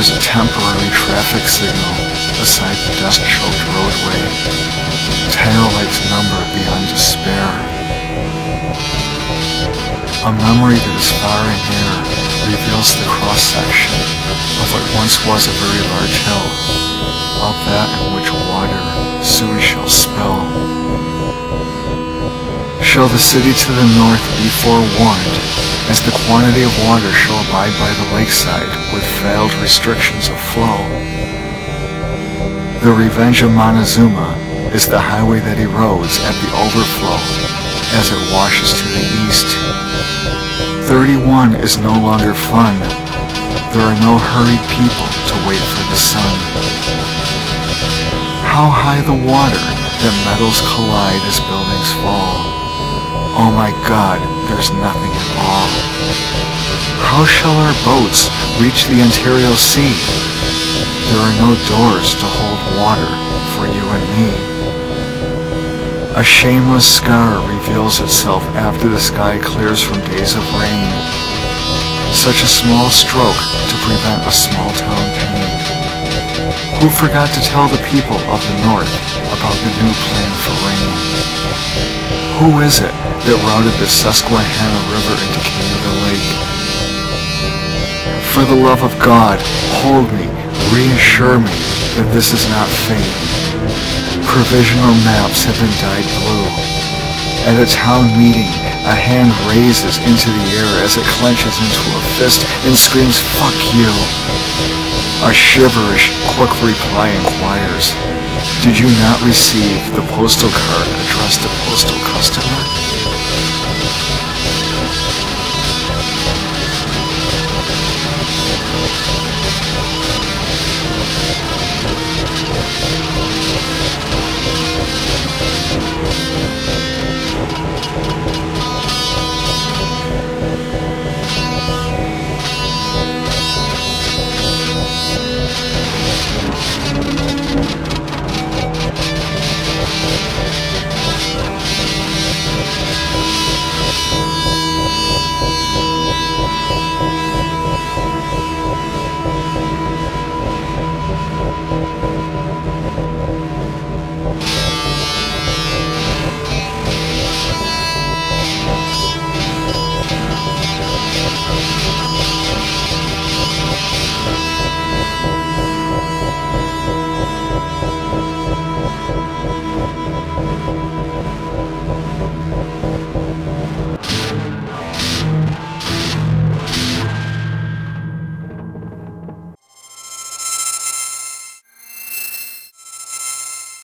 is a temporary traffic signal beside the dust-choked roadway. Taillights number beyond despair. A memory that is far and near reveals the cross-section of what once was a very large hill, of that in which water soon shall spill. Shall the city to the north be forewarned, as the quantity of water shall abide by the lakeside with veiled restrictions of flow? The revenge of Montezuma is the highway that erodes at the overflow as it washes to the east. 31 is no longer fun. There are no hurried people to wait for the sun. How high the water that metals collide as buildings fall. Oh my god, there's nothing at all. How shall our boats reach the Ontario Sea? There are no doors to hold water for you and me. A shameless scar reveals itself after the sky clears from days of rain. Such a small stroke to prevent a small town. Who forgot to tell the people of the North about the new plan for rain? Who is it that routed the Susquehanna River into Cayuga Lake? For the love of God, hold me, reassure me that this is not fate. Provisional maps have been dyed blue. At a town meeting, a hand raises into the air as it clenches into a fist and screams, fuck you. A shiverish, quick reply inquires, did you not receive the postal card addressed to postal customer?